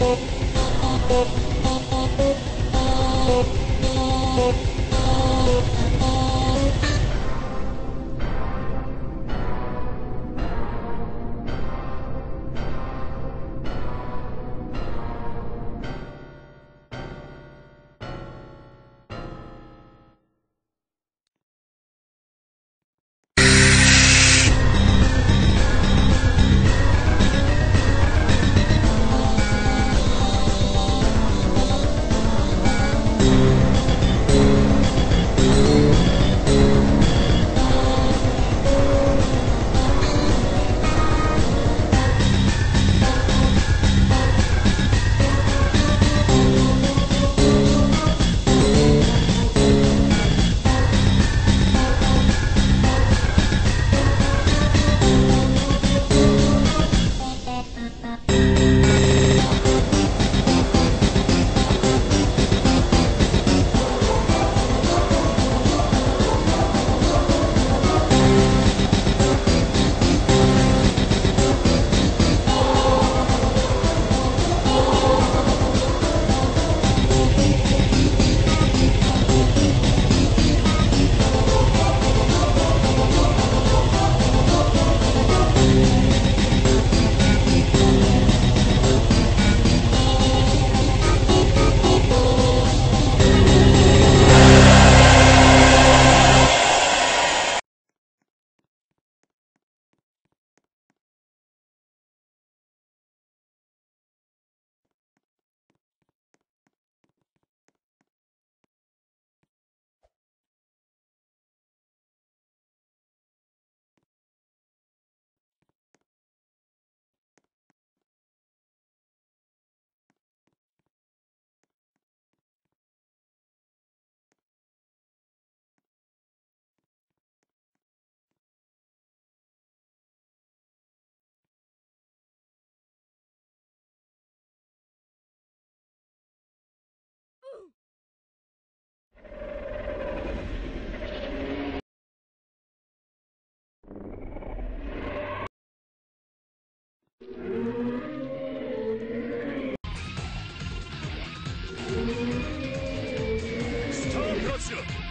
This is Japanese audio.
you スタープラチナ